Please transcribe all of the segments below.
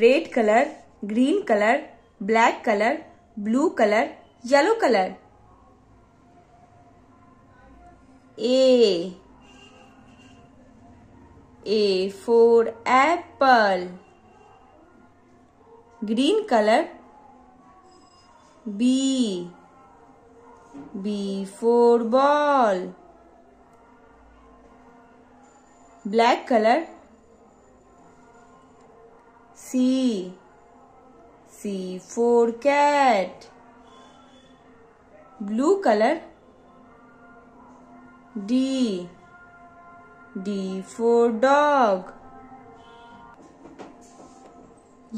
Red colour green colour black colour blue colour yellow colour A A for apple green colour B B for ball black colour C. C for cat. Blue color. D. D for dog.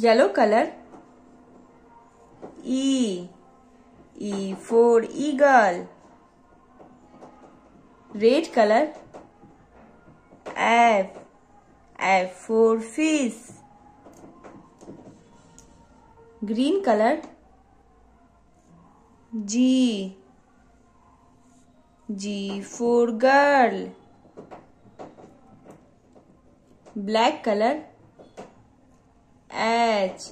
Yellow color. E. E for eagle. Red color. F. F for fish. green color G. G for girl. Black color H.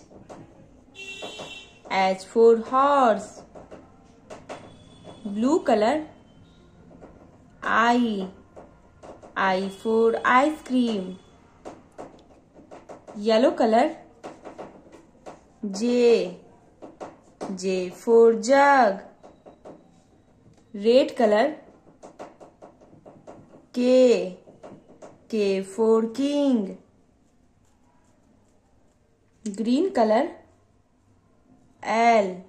H for horse. Blue color I. I for ice cream. Yellow color J. J for jug. Red color. K. K for king. Green color. L.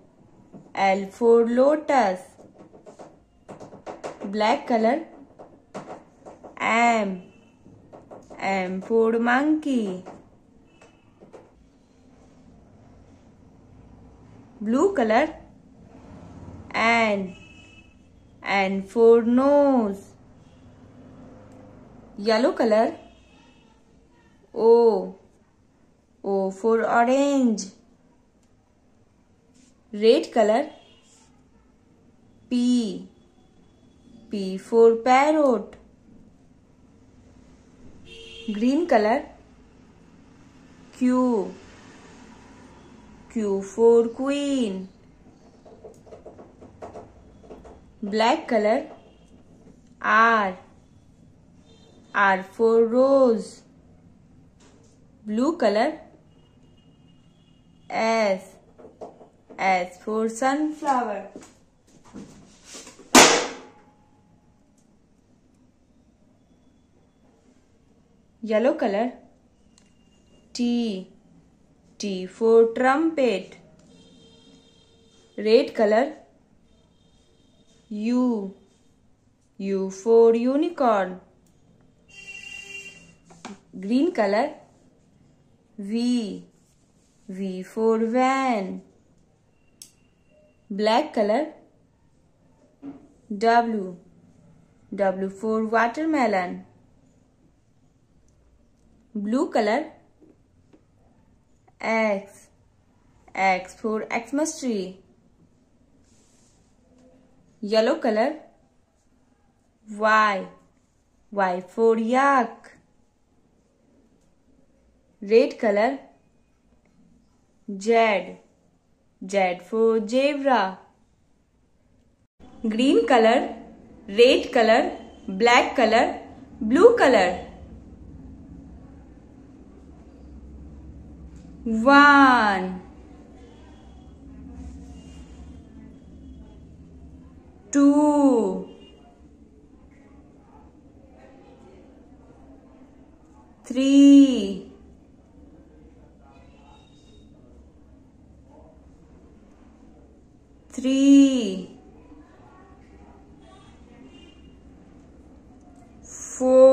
L for lotus. Black color. M. M for monkey. blue color N and four nose yellow color O O for orange red color P P for parrot green color Q Q for queen. Black color R. R for rose. Blue color S. S for sunflower. Yellow color T. T for trumpet. Red color U. U for unicorn. Green color V. V for van. Black color W. W for watermelon. Blue color X. X for Xmas tree. Yellow color. Y. Y for yak. Red color. Z. Z for zebra. Green color. Red color. Black color. Blue color. one two three three four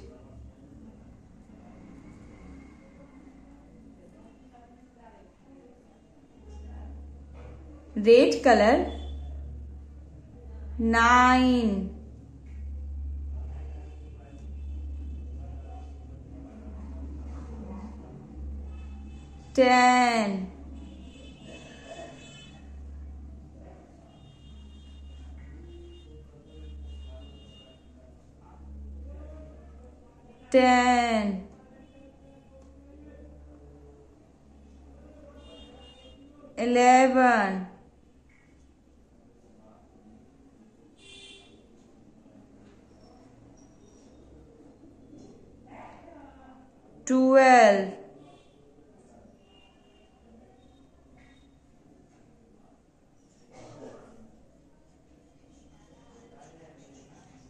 red color 9 10 10 11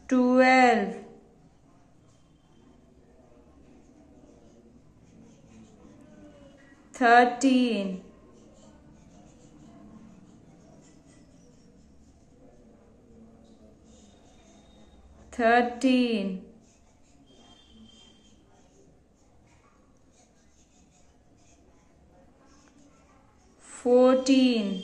12. Thirteen. Thirteen. fourteen,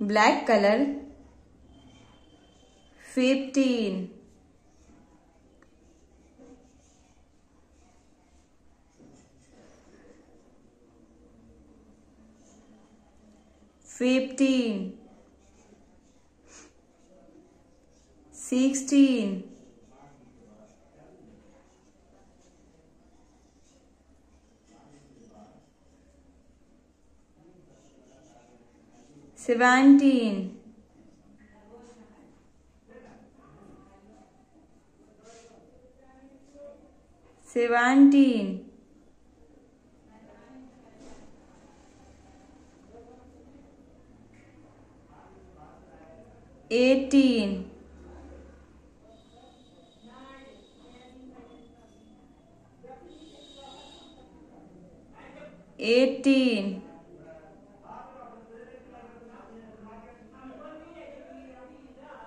black color fifteen fifteen, sixteen, seventeen, seventeen. eighteen, eighteen,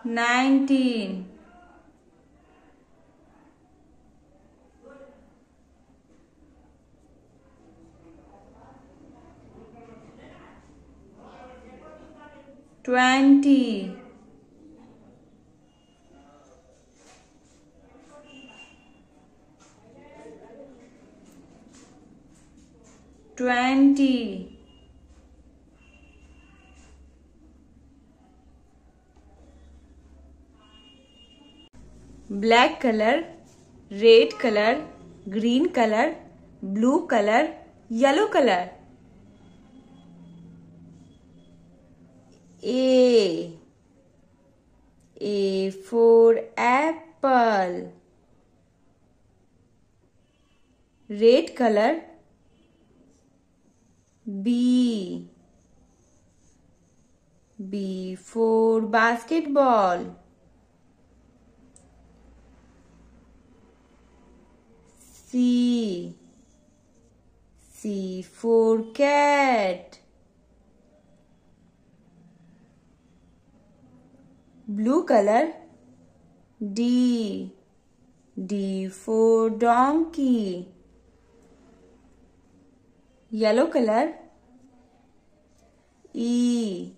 nineteen, twenty. Twenty black colour red colour green colour blue colour yellow colour A A for apple red colour B. B for basketball. C. C for cat. Blue color. D. D for donkey. Yellow color. E.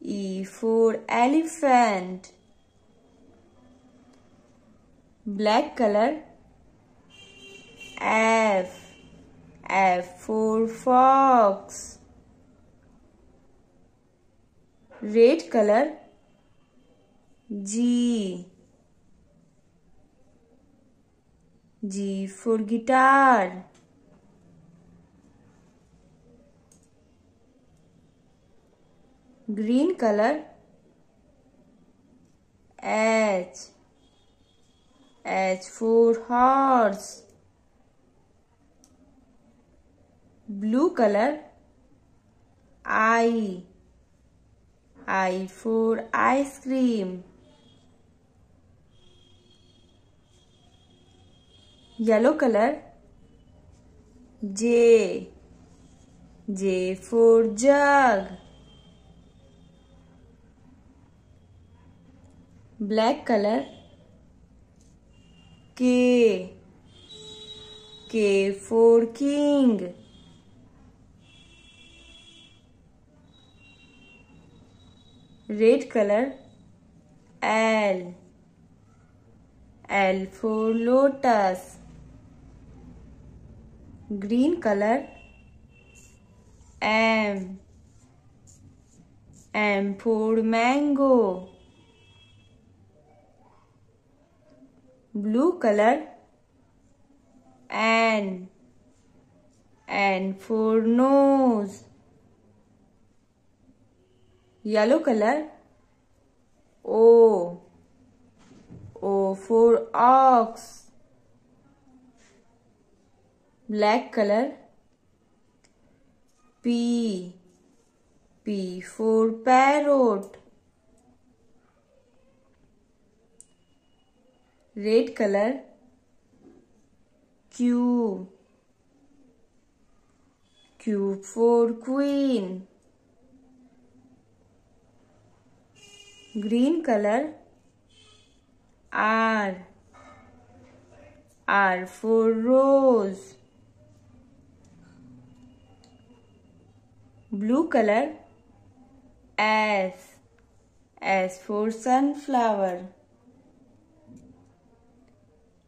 E for elephant. Black color. F. F for fox. Red color. G. G for guitar. green color H H for horse blue color I I for ice cream yellow color J J for jug black colour के K for king red colour L L for lotus green colour M M for mango blue color N N for nose yellow color O O for ox black color P P for parrot red color Q Q for queen green color R R for rose blue color S S for sunflower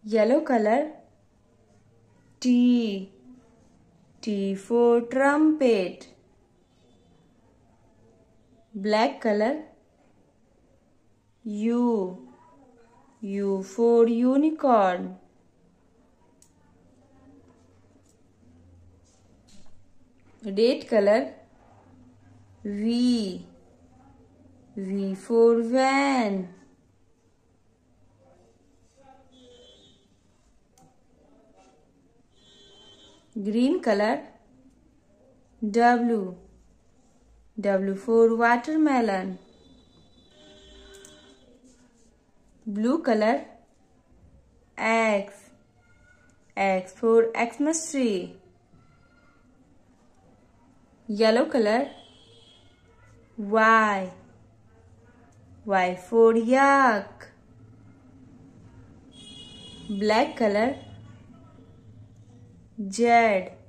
yellow color T T for trumpet black color U U for unicorn red color V V for van green color W W for watermelon blue color X X for Xmas tree yellow color Y Y for yak black color Z